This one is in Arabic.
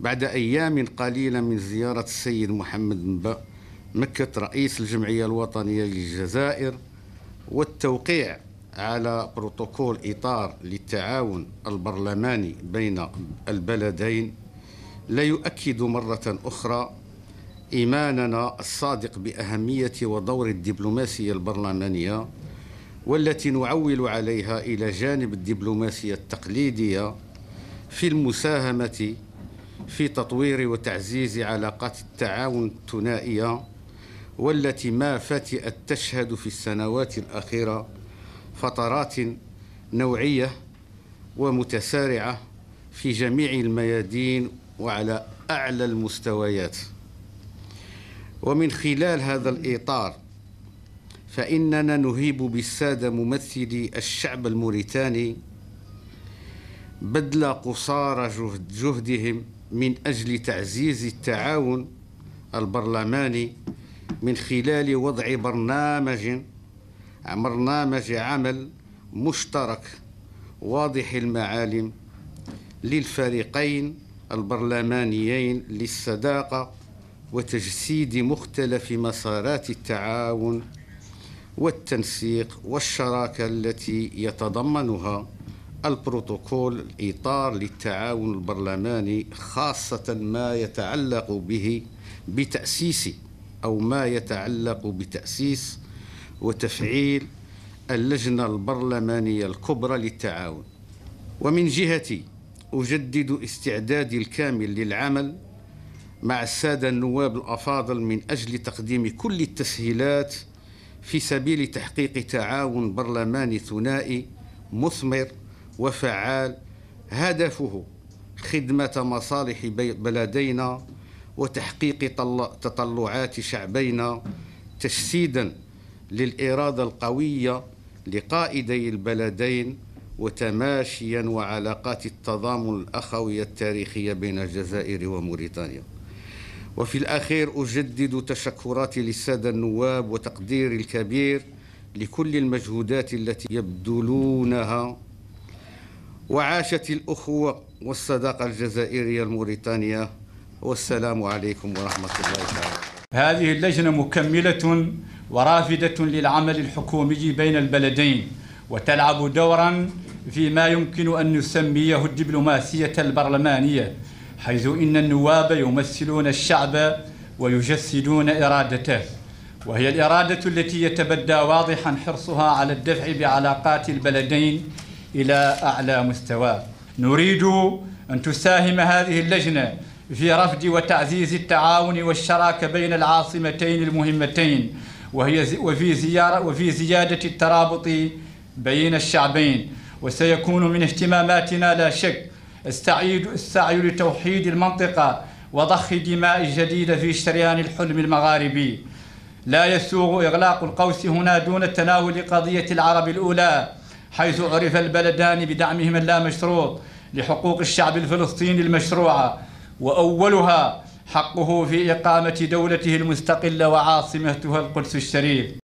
بعد أيام قليلة من زيارة السيد محمد مبا مكة رئيس الجمعية الوطنية للجزائر والتوقيع على بروتوكول إطار للتعاون البرلماني بين البلدين لا يؤكد مرة أخرى إيماننا الصادق بأهمية ودور الدبلوماسية البرلمانية والتي نعول عليها إلى جانب الدبلوماسية التقليدية في المساهمة في تطوير وتعزيز علاقات التعاون الثنائية والتي ما فتئت تشهد في السنوات الأخيرة فترات نوعية ومتسارعة في جميع الميادين وعلى أعلى المستويات. ومن خلال هذا الإطار فإننا نهيب بالسادة ممثلي الشعب الموريتاني بذل قصارى جهد جهدهم من أجل تعزيز التعاون البرلماني من خلال وضع برنامج برنامج عمل مشترك واضح المعالم للفريقين البرلمانيين للصداقة وتجسيد مختلف مسارات التعاون والتنسيق والشراكة التي يتضمنها. البروتوكول الإطار للتعاون البرلماني خاصة ما يتعلق به بتأسيس أو ما يتعلق بتأسيس وتفعيل اللجنة البرلمانية الكبرى للتعاون. ومن جهتي أجدد استعدادي الكامل للعمل مع السادة النواب الأفاضل من أجل تقديم كل التسهيلات في سبيل تحقيق تعاون برلماني ثنائي مثمر وفعال هدفه خدمة مصالح بلدينا وتحقيق تطلعات شعبينا تجسيدا للإرادة القوية لقائدي البلدين وتماشيا وعلاقات التضامن الأخوية التاريخية بين الجزائر وموريتانيا. وفي الأخير أجدد تشكراتي للسادة النواب وتقديري الكبير لكل المجهودات التي يبذلونها وعاشت الأخوة والصداقة الجزائرية الموريتانية. والسلام عليكم ورحمة الله تعالى هذه اللجنة مكملة ورافدة للعمل الحكومي بين البلدين وتلعب دورا فيما يمكن أن نسميه الدبلوماسية البرلمانية حيث إن النواب يمثلون الشعب ويجسدون إرادته. وهي الإرادة التي يتبدى واضحا حرصها على الدفع بعلاقات البلدين إلى أعلى مستوى. نريد أن تساهم هذه اللجنة في رفض وتعزيز التعاون والشراكة بين العاصمتين المهمتين وهي وفي زيارة وفي زيادة الترابط بين الشعبين. وسيكون من اهتماماتنا لا شك السعي لتوحيد المنطقة وضخ دماء جديدة في شريان الحلم المغاربي. لا يسوغ إغلاق القوس هنا دون تناول قضية العرب الأولى حيث عرف البلدان بدعمهم اللامشروط لحقوق الشعب الفلسطيني المشروعة وأولها حقه في إقامة دولته المستقلة وعاصمتها القدس الشريف.